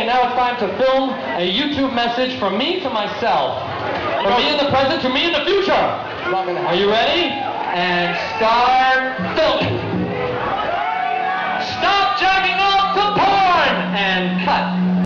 Okay, now it's time to film a YouTube message from me to myself. From me in the present to me in the future. Are you ready? And start filming.